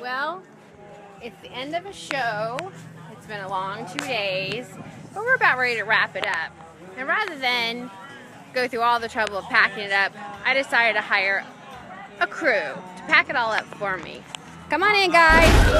Well, it's the end of a show. It's been a long two days, but we're about ready to wrap it up. And rather than go through all the trouble of packing it up, I decided to hire a crew to pack it all up for me. Come on in, guys.